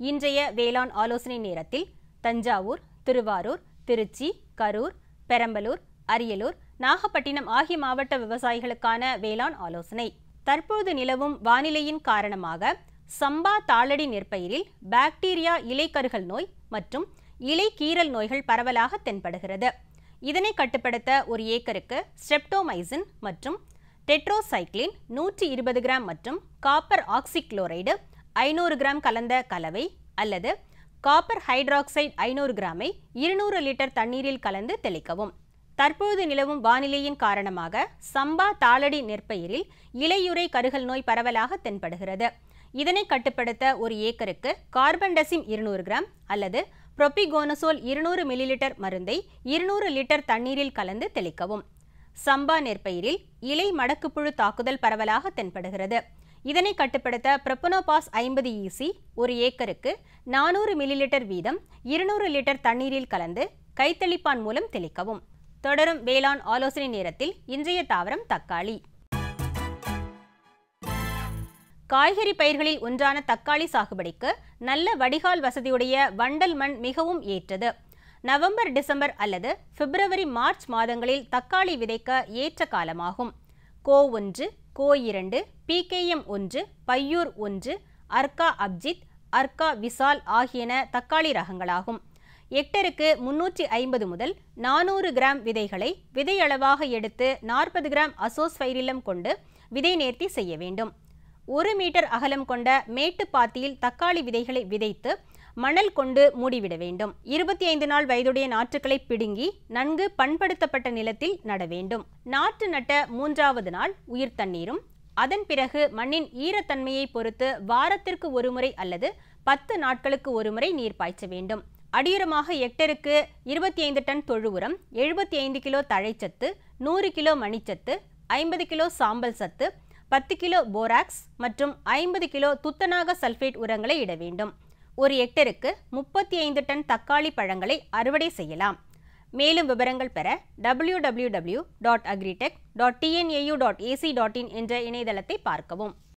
இன்றைய வேளாண் ஆலோசனை நேரத்தில் தஞ்சாவூர் திருவாரூர் திருச்சி கரூர் பெரம்பலூர் அரியலூர் நாகப்பட்டினம் ஆகிய மாவட்ட விவசாயிகளுக்கான வேளாண் ஆலோசனை. தற்போது நிலவும் வானிலையின் காரணமாக சம்பா தாளடி நெற்பயிரில் பாக்டீரியா இலைக்கருகல் நோய் மற்றும் இலை கீறல் நோய்கள் பரவலாக தென்படுகிறது. இதனை கட்டுப்படுத்த ஒரு ஏக்கருக்கு ஸ்ட்ரெப்டோமைசின் மற்றும் டெட்ரோசைக்ளின் நூற்றி இருபது கிராம் மற்றும் காப்பர் ஆக்சிக்ளோரைடு ஐநூறு கிராம் கலந்த கலவை அல்லது காப்பர் ஹைட்ராக்சைடு ஐநூறு கிராமை இருநூறு லிட்டர் தண்ணீரில் கலந்து தெளிக்கவும். தற்போது நிலவும் வானிலையின் காரணமாக சம்பா தாளடி நெற்பயிரில் இலையுறை கருகல் நோய் பரவலாக தென்படுகிறது. இதனை கட்டுப்படுத்த ஒரு ஏக்கருக்கு கார்பன்டசிம் இருநூறு கிராம் அல்லது புரொபிகோனசோல் இருநூறு மில்லிலிட்டர் மருந்தை இருநூறு லிட்டர் தண்ணீரில் கலந்து தெளிக்கவும். சம்பா நெற்பயிரில் இலை மடக்குப்புழு தாக்குதல் பரவலாக தென்படுகிறது. இதனை கட்டுப்படுத்த பிரப்பனோபாஸ் ஐம்பது ஈசி ஒரு ஏக்கருக்கு நானூறு மில்லிலிட்டர் வீதம் இருநூறு லிட்டர் தண்ணீரில் கலந்து கைத்தளிப்பான் மூலம் தெளிக்கவும். தொடரும் வேளாண் ஆலோசனை நேரத்தில் இன்றைய தாவரம் தக்காளி. காய்கறி பயிர்களில் ஒன்றான தக்காளி சாகுபடிக்கு நல்ல வடிகால் வசதியுடைய வண்டல் மண் மிகவும் ஏற்றது. நவம்பர் டிசம்பர் அல்லது பிப்ரவரி மார்ச் மாதங்களில் தக்காளி விதைக்க ஏற்ற காலமாகும். கோ ஒன்று கோ இரண்டு பிகேஎம் ஒன்று பையூர் ஒன்று அர்கா அப்ஜித் அர்கா விசால் ஆகியன தக்காளி ரகங்களாகும். ஹெக்டருக்கு முன்னூற்றி ஐம்பது முதல் நானூறு கிராம் விதைகளை விதையளவாக எடுத்து நாற்பது கிராம் அசோஸ்பைரிலம் கொண்டு விதை நேர்த்தி செய்ய வேண்டும். ஒரு மீட்டர் அகலம் கொண்ட மேட்டுப்பாத்தியில் தக்காளி விதைகளை விதைத்து மணல் கொண்டு மூடிவிட வேண்டும். இருபத்தி ஐந்து நாள் வயதுடைய நாற்றுகளை பிடுங்கி நன்கு பண்படுத்தப்பட்ட நிலத்தில் நட வேண்டும். நாற்று நட்ட மூன்றாவது நாள் உயிர் தண்ணீரும் அதன் பிறகு மண்ணின் ஈரத்தன்மையை பொறுத்து வாரத்திற்கு ஒருமுறை அல்லது பத்து நாட்களுக்கு ஒருமுறை நீர் பாய்ச்ச வேண்டும். அடியுரமாக ஹெக்டருக்கு இருபத்தி ஐந்து டன் தொழு உரம் எழுபத்தி ஐந்து கிலோ தழைச்சத்து நூறு கிலோ மணிச்சத்து ஐம்பது கிலோ சாம்பல் சத்து பத்து கிலோ போராக்ஸ் மற்றும் ஐம்பது கிலோ துத்தநாக சல்ஃபேட் உரங்களை இட வேண்டும். ஒரு ஹெக்டருக்கு முப்பத்தி ஐந்து டன் தக்காளி பழங்களை அறுவடை செய்யலாம். மேலும் விவரங்கள் பெற W W W dot agritech dot TNAU dot AC dot in என்ற இணையதளத்தை பார்க்கவும்.